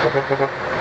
Gracias.